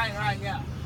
right, right, yeah.